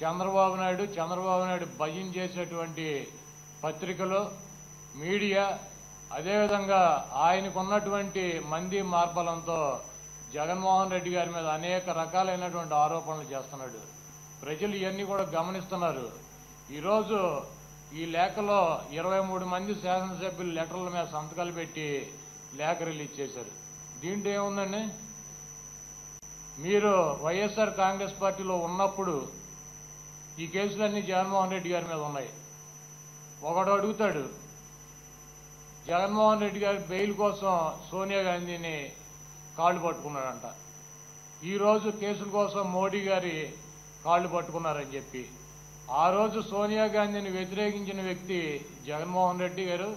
చంద్రబాబు నాయుడు చంద్రబాబు నాయుడు భయం చేసేటువంటి పత్రికలు మీడియా అదేవిధంగా ఆయనకున్నటువంటి మంది మార్బలంతో జగన్మోహన్ రెడ్డి గారి మీద అనేక రకాలైనటువంటి ఆరోపణలు చేస్తున్నాడు. ప్రజలు ఇవన్నీ కూడా గమనిస్తున్నారు. ఈరోజు ఈ లేఖలో ఇరవై మూడు మంది శాసనసభ్యులు లెటర్ల మీద సంతకాలు పెట్టి లేఖ రిలీజ్ చేశారు. దీంట్లో ఏముందండి? మీరు వైఎస్ఆర్ కాంగ్రెస్ పార్టీలో ఉన్నప్పుడు ఈ కేసులన్నీ జగన్మోహన్ రెడ్డి గారి మీద ఉన్నాయి. ఒకడు అడుగుతాడు జగన్మోహన్ రెడ్డి గారి బెయిల్ కోసం సోనియా గాంధీని కాళ్ళు పట్టుకున్నాడంట. ఈరోజు కేసుల కోసం మోడీ గారి కాళ్ళు పట్టుకున్నారని చెప్పి. ఆ రోజు సోనియా గాంధీని వ్యతిరేకించిన వ్యక్తి జగన్మోహన్ రెడ్డి గారు.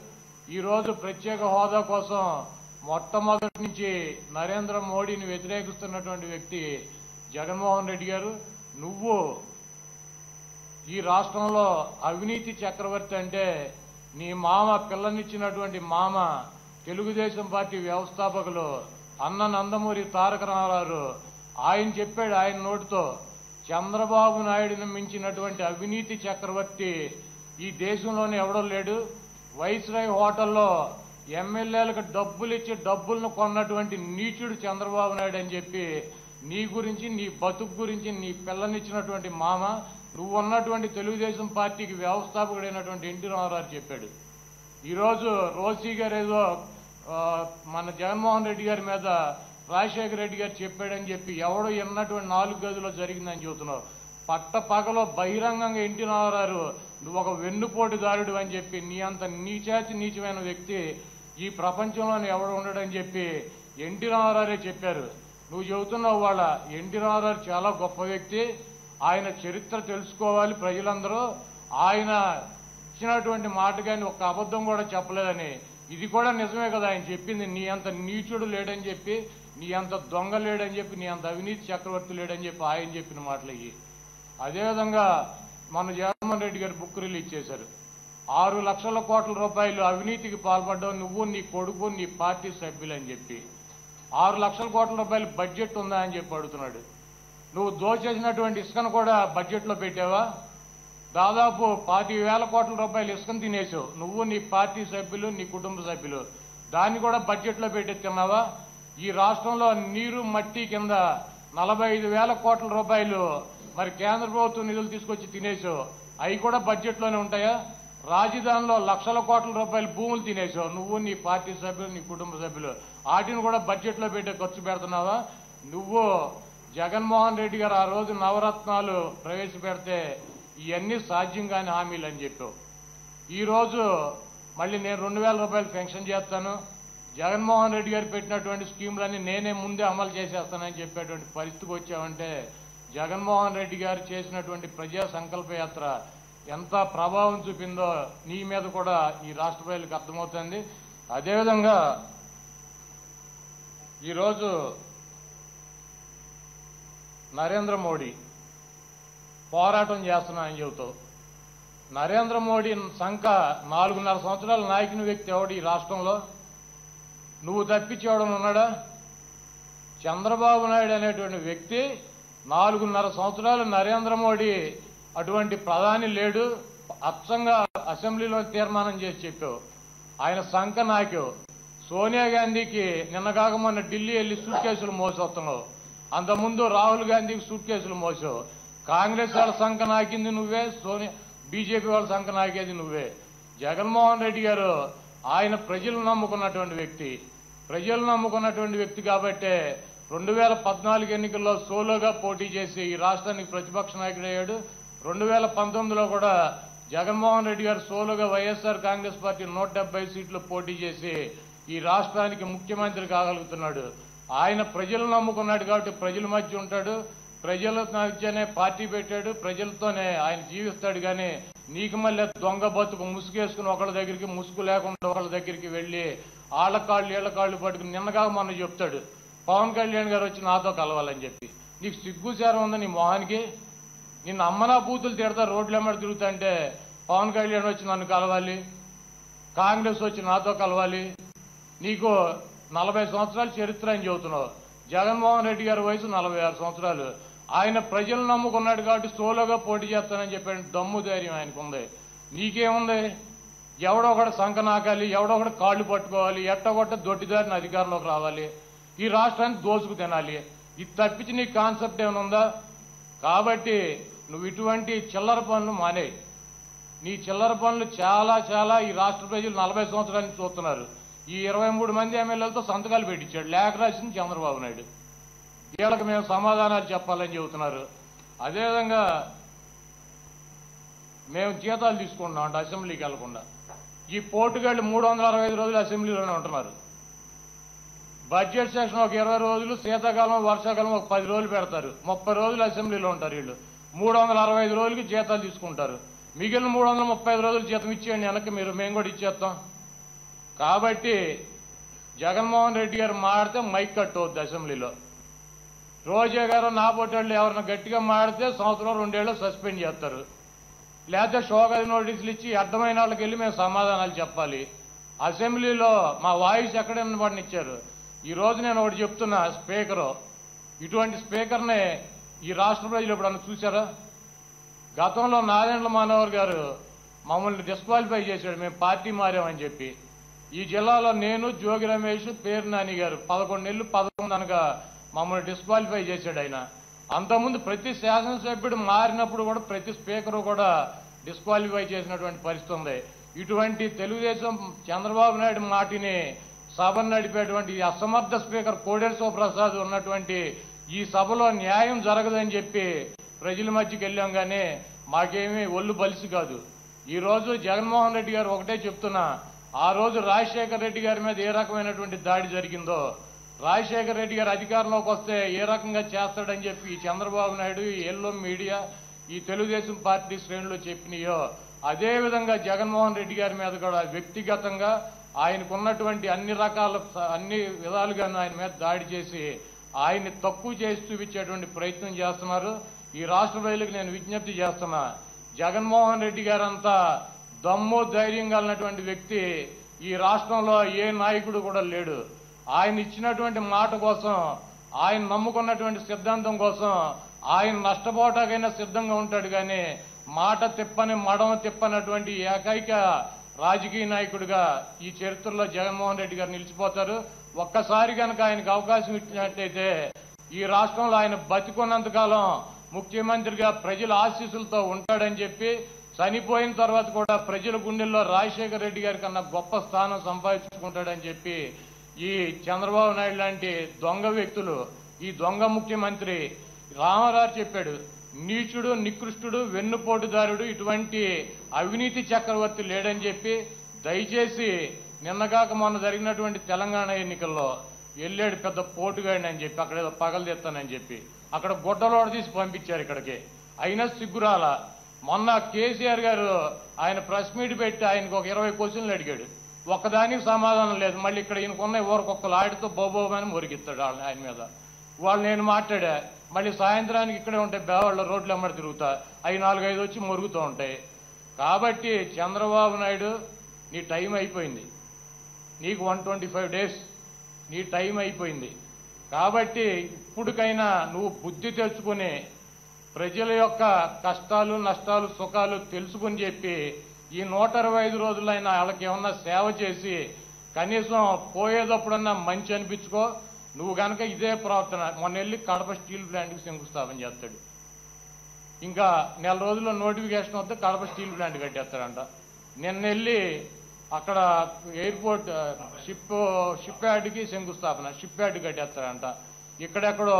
ఈరోజు ప్రత్యేక హోదా కోసం మొట్టమొదటి నుంచి నరేంద్ర మోడీని వ్యతిరేకిస్తున్నటువంటి వ్యక్తి జగన్మోహన్ రెడ్డి గారు. నువ్వు ఈ రాష్ట్రంలో అవినీతి చక్రవర్తి అంటే నీ మామ పిల్లనిచ్చినటువంటి మామ తెలుగుదేశం పార్టీ వ్యవస్థాపకులు అన్న నందమూరి తారక రామారావు ఆయన చెప్పాడు ఆయన నోటితో చంద్రబాబు నాయుడుని మించినటువంటి అవినీతి చక్రవర్తి ఈ దేశంలోనే ఎవడో లేడు. వైస్రాయ్ హోటల్లో ఎమ్మెల్యేలకు డబ్బులు ఇచ్చి డబ్బులను కొన్నటువంటి నీచుడు చంద్రబాబు నాయుడు అని చెప్పి నీ గురించి నీ బతుకు గురించి నీ పిల్లనిచ్చినటువంటి మామ నువ్వు ఉన్నటువంటి తెలుగుదేశం పార్టీకి వ్యవస్థాపకుడైనటువంటి ఎన్టీ రామారావు చెప్పాడు. ఈరోజు రోసీ గారు ఏదో మన జగన్మోహన్ రెడ్డి గారి మీద రాజశేఖర రెడ్డి గారు చెప్పాడని చెప్పి ఎవడో ఎన్నటువంటి నాలుగు గదిలో జరిగిందని చెబుతున్నావు పట్ట పగలో బహిరంగంగా ఎన్టీ రామారావు నువ్వు ఒక వెన్నుపోటుదారుడు అని చెప్పి నీ అంత నీచాతి నీచమైన వ్యక్తి ఈ ప్రపంచంలోనే ఎవడు ఉండడని చెప్పి ఎన్టీ రామారావుే చెప్పారు. నువ్వు చెబుతున్నావు వాళ్ళ ఎన్టీ రామారావు చాలా గొప్ప వ్యక్తి. ఆయన చరిత్ర తెలుసుకోవాలి ప్రజలందరూ. ఆయన ఇచ్చినటువంటి మాట కానీ ఒక అబద్ధం కూడా చెప్పలేదని. ఇది కూడా నిజమే కదా ఆయన చెప్పింది. నీ అంత నీచుడు లేడని చెప్పి నీ అంత దొంగ లేడని చెప్పి నీ అంత అవినీతి చక్రవర్తి లేడని చెప్పి ఆయన చెప్పిన మాటలు ఇవి అదేవిధంగా మన జగన్మోహన్ రెడ్డి గారు బుక్ రిలీజ్ చేశారు. ఆరు లక్షల కోట్ల రూపాయలు అవినీతికి పాల్పడ్డావు నువ్వు నీ కొడుకు నీ పార్టీ సభ్యులు అని చెప్పి. ఆరు లక్షల కోట్ల రూపాయలు బడ్జెట్ ఉందా అని చెప్పి అడుగుతున్నాడు. నువ్వు దోచేసినటువంటి ఇసుకను కూడా బడ్జెట్లో పెట్టావా? దాదాపు పాతి వేల కోట్ల రూపాయలు ఇసుకను తినేసావు. నువ్వు నీ పార్టీ సభ్యులు నీ కుటుంబ సభ్యులు. దాన్ని కూడా బడ్జెట్లో పెట్టి ఈ రాష్ట్రంలో నీరు మట్టి కింద నలభై ఐదు వేల కోట్ల రూపాయలు మరి కేంద్ర ప్రభుత్వం నిధులు తీసుకొచ్చి తినేసావు. అవి కూడా బడ్జెట్లోనే ఉంటాయా? రాజధానిలో లక్షల కోట్ల రూపాయలు భూములు తినేసావు. నువ్వు నీ పార్టీ సభ్యులు నీ కుటుంబ సభ్యులు. వాటిని కూడా బడ్జెట్లో పెట్టే ఖర్చు పెడుతున్నావా? నువ్వు జగన్మోహన్ రెడ్డి గారు ఆ రోజు నవరత్నాలు ప్రవేశపెడితే ఇవన్నీ సాధ్యం కాని హామీలు అని చెప్పావు ఈరోజు మళ్ళీ నేను రెండు వేల రూపాయలు పెన్షన్ చేస్తాను. జగన్మోహన్ రెడ్డి గారు పెట్టినటువంటి స్కీములన్నీ నేనే ముందే అమలు చేసేస్తానని చెప్పేటువంటి పరిస్థితికి వచ్చావంటే జగన్మోహన్ రెడ్డి గారు చేసినటువంటి ప్రజా సంకల్పయాత్ర ఎంత ప్రభావం చూపిందో నీ మీద కూడా ఈ రాష్ట్ర ప్రజలకు అర్థమవుతుంది. అదేవిధంగా ఈరోజు నరేంద్ర మోడీ పోరాటం చేస్తున్నానని చెబుతూ నరేంద్ర మోడీ సంఖ నాలుగున్నర సంవత్సరాల నాయకుని వ్యక్తి ఎవడు ఈ రాష్ట్రంలో? నువ్వు తప్పించేవడం ఉన్నాడా? చంద్రబాబు నాయుడు అనేటువంటి వ్యక్తి నాలుగున్నర సంవత్సరాలు నరేంద్ర మోడీ అటువంటి ప్రధాని లేడు అచ్చంగా అసెంబ్లీలో తీర్మానం చేసి చెప్పావు. ఆయన సంఖ నాకావు సోనియా గాంధీకి నిన్నకాక మొన్న ఢిల్లీ వెళ్ళి సూట్ కేసులు మోసొస్తున్నావు. అంతకుముందు రాహుల్ గాంధీకి సూట్ కేసులు మోసావు. కాంగ్రెస్ వాళ్ళ సంఖ నాకింది నువ్వే సోనియా బీజేపీ వాళ్ళ సంఖ నాకేది నువ్వే. జగన్మోహన్ రెడ్డి గారు ఆయన ప్రజలు నమ్ముకున్నటువంటి వ్యక్తి. ప్రజలు నమ్ముకున్నటువంటి వ్యక్తి కాబట్టే రెండు వేల పద్నాలుగు ఎన్నికల్లో సోలోగా పోటీ చేసి ఈ రాష్ట్రానికి ప్రతిపక్ష నాయకుడు అయ్యాడు. రెండు వేల పంతొమ్మిదిలో కూడా జగన్మోహన్ రెడ్డి గారు సోలోగా వైఎస్ఆర్ కాంగ్రెస్ పార్టీ నూట సీట్లు పోటీ చేసి ఈ రాష్ట్రానికి ముఖ్యమంత్రి కాగలుగుతున్నాడు. ఆయన ప్రజలు నమ్ముకున్నాడు కాబట్టి ప్రజల మధ్య ఉంటాడు. ప్రజల మధ్యనే పార్టీ పెట్టాడు. ప్రజలతోనే ఆయన జీవిస్తాడు కానీ నీకు మళ్ళీ దొంగ బతుకు ముసుగేసుకుని ఒకళ్ళ దగ్గరికి ముసుగు లేకుండా ఒకళ్ళ దగ్గరికి వెళ్ళి ఆళ్ళ కాళ్ళు ఈళ్ళ కాళ్ళు పట్టుకుని నిన్నగా మొన్న చెప్తాడు పవన్ కళ్యాణ్ గారు వచ్చి నాతో కలవాలని చెప్పి. నీకు సిగ్గుచారం ఉందా నీ మొహానికి? నిన్ను అమ్మనా బూతులు తిడతా రోడ్లు ఎమ్మడి తిరుగుతుంటే పవన్ కళ్యాణ్ వచ్చి నన్ను కలవాలి కాంగ్రెస్ వచ్చి నాతో కలవాలి. నీకు నలభై సంవత్సరాలు చరిత్ర అని చెబుతున్నారు. జగన్మోహన్ రెడ్డి గారి వయసు నలభై ఆరు సంవత్సరాలు. ఆయన ప్రజలు నమ్ముకున్నాడు కాబట్టి సోలోగా పోటీ చేస్తానని చెప్పాడు. దమ్ము ధైర్యం ఆయనకుంది. నీకేముంది? ఎవడో ఒకటి సంక ఎవడో ఒకటి కాళ్ళు పట్టుకోవాలి ఎట్టగొట్ట దొడ్డిదారిని అధికారంలోకి రావాలి. ఈ రాష్ట్రాన్ని దోసుకు తినాలి. ఇది తప్పించి నీ కాన్సెప్ట్ ఏమైనా ఉందా? కాబట్టి నువ్వు ఇటువంటి చిల్లర పనులు మానే నీ చిల్లర పనులు చాలా చాలా ఈ రాష్ట్ర ప్రజలు నలభై సంవత్సరాల నుంచి చూస్తున్నారు. ఈ ఇరవై మూడు మంది ఎమ్మెల్యేలతో సంతకాలు పెట్టించాడు. లేఖ రాసింది చంద్రబాబు నాయుడు. వీళ్ళకి మేము సమాధానాలు చెప్పాలని చెబుతున్నారు. అదేవిధంగా మేము జీతాలు తీసుకుంటున్నాం అంటే అసెంబ్లీకి వెళ్ళకుండా. ఈ పోటుగాళ్ళు మూడు వందల అరవై ఐదు రోజులు అసెంబ్లీలోనే ఉంటున్నారు. బడ్జెట్ సెషన్ ఒక ఇరవై రోజులు శీతాకాలం వర్షాకాలం ఒక పది రోజులు పెడతారు. ముప్పై రోజులు అసెంబ్లీలో ఉంటారు వీళ్ళు. మూడు వందల అరవై ఐదు రోజులకి జీతాలు తీసుకుంటారు. మిగిలిన మూడు వందల ముప్పై ఐదు రోజులు జీతం ఇచ్చేయండి వెనక్కి మీరు. మేము కూడా ఇచ్చేస్తాం. కాబట్టి జగన్మోహన్ రెడ్డి గారు మాడితే మైక్ కట్టవద్దు అసెంబ్లీలో. రోజా గారు నాపోటోళ్ళు పొట్టేళ్ళు గట్టిగా మాడితే సంవత్సరం రెండేళ్ళు సస్పెండ్ చేస్తారు. లేకపోతే షోగది నోటీసులు ఇచ్చి అర్థమైన వాళ్ళకి వెళ్ళి మేము సమాధానాలు చెప్పాలి. అసెంబ్లీలో మా వాయిస్ ఎక్కడ వాడిని ఇచ్చారు. నేను ఒకటి చెప్తున్నా స్పీకరు. ఇటువంటి స్పీకర్నే ఈ రాష్ట్ర ప్రజలు ఎప్పుడన్నా చూసారా గతంలో నారాయణ మానవర్ గారు మమ్మల్ని డిస్క్వాలిఫై చేశాడు. మేము పార్టీ మారామని చెప్పి. ఈ జిల్లాలో నేను జోగి రమేష్ పేరు నాని గారు. పదకొండు నెలలు పదకొండు అనగా మమ్మల్ని డిస్క్వాలిఫై చేశాడు ఆయన. అంతకుముందు ప్రతి శాసనసభ్యుడు మారినప్పుడు కూడా ప్రతి స్పీకరు కూడా డిస్క్వాలిఫై చేసినటువంటి పరిస్థితి ఉంది. ఇటువంటి తెలుగుదేశం చంద్రబాబు నాయుడు మాటిని సభను నడిపేటువంటి అసమర్థ స్పీకర్ కోడేరు శివప్రసాద్ ఉన్నటువంటి ఈ సభలో న్యాయం జరగదని చెప్పి ప్రజల మధ్యకి వెళ్ళాం కానీ మాకేమీ ఒళ్ళు బలిసి కాదు. ఈ రోజు జగన్మోహన్ రెడ్డి గారు ఒకటే చెప్తున్నా ఆ రోజు రాజశేఖర రెడ్డి గారి మీద ఏ రకమైనటువంటి దాడి జరిగిందో రాజశేఖర రెడ్డి గారు అధికారంలోకి వస్తే ఏ రకంగా చేస్తాడని చెప్పి ఈ చంద్రబాబు నాయుడు ఈ ఎల్లో మీడియా ఈ తెలుగుదేశం పార్టీ శ్రేణులు చెప్పినాయో అదేవిధంగా జగన్మోహన్ రెడ్డి గారి మీద కూడా వ్యక్తిగతంగా ఆయనకున్నటువంటి అన్ని రకాల అన్ని విధాలుగా ఆయన మీద దాడి చేసి ఆయన్ని తక్కువ చేసి చూపించేటువంటి ప్రయత్నం చేస్తున్నారు. ఈ రాష్ట్ర ప్రజలకు నేను విజ్ఞప్తి చేస్తున్నా జగన్మోహన్ రెడ్డి గారంతా దమ్ము ధైర్యం కలిగినటువంటి వ్యక్తి ఈ రాష్ట్రంలో ఏ నాయకుడు కూడా లేడు. ఆయన ఇచ్చినటువంటి మాట కోసం ఆయన నమ్ముకున్నటువంటి సిద్ధాంతం కోసం ఆయన నష్టపోవటాకైనా సిద్ధంగా ఉంటాడు కానీ మాట తిప్పని మడమ తిప్పనటువంటి ఏకైక రాజకీయ నాయకుడిగా ఈ చరిత్రలో జగన్మోహన్ రెడ్డి గారు నిలిచిపోతారు. ఒక్కసారి కనుక ఆయనకు అవకాశం ఇచ్చినట్టయితే ఈ రాష్ట్రంలో ఆయన బతికున్నంత కాలం ముఖ్యమంత్రిగా ప్రజల ఆశీస్సులతో ఉంటాడని చెప్పి చనిపోయిన తర్వాత కూడా ప్రజల గుండెల్లో రాజశేఖర రెడ్డి గారి కన్నా గొప్ప స్థానం సంపాదించుకుంటాడని చెప్పి ఈ చంద్రబాబు నాయుడు లాంటి దొంగ వ్యక్తులు ఈ దొంగ ముఖ్యమంత్రి రామారావు చెప్పాడు నీచుడు నికృష్టుడు వెన్నుపోటుదారుడు ఇటువంటి అవినీతి చక్రవర్తి లేడని చెప్పి దయచేసి నిన్నగాక మొన్న జరిగినటువంటి తెలంగాణ ఎన్నికల్లో వెళ్ళాడు పెద్ద పోటుగాడిని అని చెప్పి అక్కడ ఏదో పగలు తెస్తానని చెప్పి అక్కడ గుడ్డలోడ తీసి పంపించారు ఇక్కడికి. అయినా సిగ్గురాల? మొన్న కేసీఆర్ గారు ఆయన ప్రెస్ మీట్ పెట్టి ఆయనకు ఒక ఇరవై క్వశ్చన్లు అడిగాడు. ఒక్కదానికి సమాధానం లేదు. మళ్ళీ ఇక్కడ ఈయనకున్న ఊరకొక్కలు ఆడితో బోబోమని మురిగిస్తాడు వాళ్ళని ఆయన మీద. వాళ్ళు నేను మాట్లాడా మళ్ళీ సాయంత్రానికి ఇక్కడే ఉంటే బేవాళ్ళ రోడ్లు ఎమ్మడి తిరుగుతా. అవి నాలుగైదు వచ్చి మురుగుతూ ఉంటాయి. కాబట్టి చంద్రబాబు నాయుడు నీ టైం అయిపోయింది. నీకు వన్ ట్వంటీ ఫైవ్ డేస్. నీ టైం అయిపోయింది. కాబట్టి ఇప్పటికైనా నువ్వు బుద్ధి తెచ్చుకుని ప్రజల యొక్క కష్టాలు నష్టాలు సుఖాలు తెలుసుకుని చెప్పి ఈ నూట ఇరవై ఐదు రోజులైనా వాళ్ళకి ఏమన్నా సేవ చేసి కనీసం పోయేటప్పుడన్నా మంచి అనిపించుకో. నువ్వు కనుక ఇదే ప్రవర్తన మొన్న వెళ్ళి కడప స్టీల్ ప్లాంట్కి శంకుస్థాపన చేస్తాడు. ఇంకా నెల రోజుల్లో నోటిఫికేషన్ వస్తే కడప స్టీల్ ప్లాంట్ కట్టేస్తాడంట. నిన్న వెళ్ళి అక్కడ ఎయిర్పోర్ట్ షిప్ షిప్ యార్డ్కి శంకుస్థాపన షిప్ యార్డ్ కట్టేస్తాడంట. ఇక్కడెక్కడో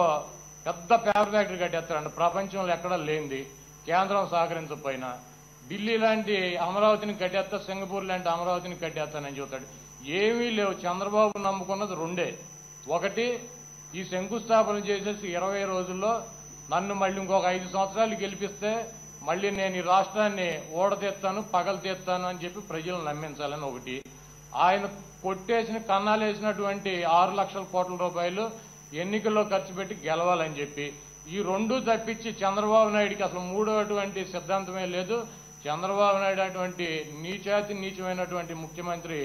పెద్ద పేపర్ ఫ్యాక్టరీ కట్టేస్తారండి ప్రపంచంలో ఎక్కడా లేనిది. కేంద్రం సహకరించకపోయినా ఢిల్లీ లాంటి అమరావతిని కట్టేస్తా సింగపూర్ లాంటి అమరావతిని కట్టేస్తానని చెబుతాడు. ఏమీ లేవు. చంద్రబాబు నమ్ముకున్నది రెండే. ఒకటి ఈ శంకుస్థాపన చేసేసి ఇరవై రోజుల్లో నన్ను మళ్ళీ ఇంకొక ఐదు సంవత్సరాలు గెలిపిస్తే మళ్ళీ నేను ఈ రాష్ట్రాన్ని ఓడతీస్తాను పగలు తీస్తాను అని చెప్పి ప్రజలను నమ్మించాలని ఒకటి. ఆయన కొట్టేసిన కన్నాలేసినటువంటి ఆరు లక్షల కోట్ల రూపాయలు ఎన్నికల్లో ఖర్చు పెట్టి గెలవాలని చెప్పి ఈ రెండు తప్పించి చంద్రబాబు నాయుడికి అసలు మూడోటువంటి సిద్ధాంతమే లేదు. చంద్రబాబు నాయుడు అటువంటి నీచాతి నీచమైనటువంటి ముఖ్యమంత్రి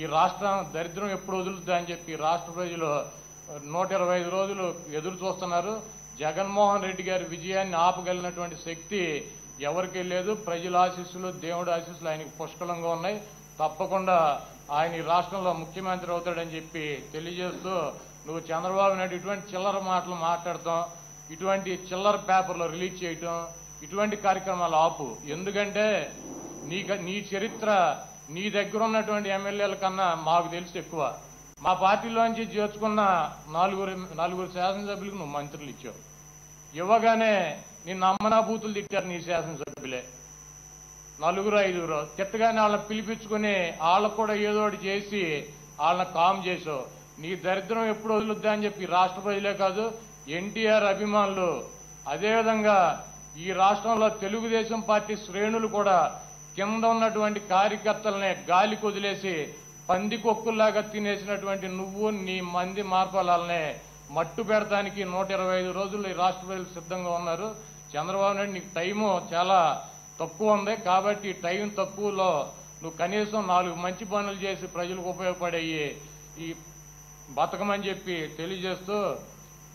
ఈ రాష్ట్రం దరిద్రం ఎప్పుడు వదులుద్దా అని చెప్పి రాష్ట్ర ప్రజలు నూట ఇరవై ఐదు రోజులు ఎదురు చూస్తున్నారు. జగన్మోహన్ రెడ్డి గారి విజయాన్ని ఆపగలిగినటువంటి శక్తి ఎవరికీ లేదు. ప్రజల ఆశీస్సులు దేవుడి ఆశీస్సులు ఆయనకు పుష్కలంగా ఉన్నాయి. తప్పకుండా ఆయన ఈ రాష్ట్రంలో ముఖ్యమంత్రి అవుతాడని చెప్పి తెలియజేస్తూ నువ్వు చంద్రబాబు నాయుడు ఇటువంటి చిల్లర మాటలు మాట్లాడటం ఇటువంటి చిల్లర పేపర్లు రిలీజ్ చేయటం ఇటువంటి కార్యక్రమాలు ఆపు. ఎందుకంటే నీ నీ చరిత్ర నీ దగ్గర ఉన్నటువంటి ఎమ్మెల్యేల కన్నా మాకు తెలిసి ఎక్కువ. మా పార్టీలోంచి చేర్చుకున్న నాలుగురు నలుగురు శాసనసభ్యులకు నువ్వు మంత్రులు ఇచ్చావు. ఇవ్వగానే నిన్న అమ్మనా బూతులు తిట్టారు నీ శాసనసభ్యులే. నలుగురు ఐదుగురు. తిట్టగానే వాళ్ళని పిలిపించుకుని వాళ్ళకు కూడా ఏదో ఒకటి చేసి వాళ్ళని కామ్ చేసావు. నీ దరిద్రం ఎప్పుడు వదులుద్దా అని చెప్పి రాష్ట్ర ప్రజలే కాదు ఎన్టీఆర్ అభిమానులు. అదేవిధంగా ఈ రాష్ట్రంలో తెలుగుదేశం పార్టీ శ్రేణులు కూడా కింద ఉన్నటువంటి కార్యకర్తలనే గాలికి వదిలేసి పందికొక్కుల్లాగా తినేసినటువంటి నువ్వు నీ మంది మార్పాలనే మట్టు పెడతానికి నూట ఇరవై ఐదు రోజులు ఈ రాష్ట్ర ప్రజలు సిద్ధంగా ఉన్నారు. చంద్రబాబు నాయుడు నీకు టైము చాలా తక్కువ ఉంది కాబట్టి టైం తక్కువలో నువ్వు కనీసం నాలుగు మంచి పనులు చేసి ప్రజలకు ఉపయోగపడేవి ఈ బతకమని చెప్పి తెలియజేస్తూ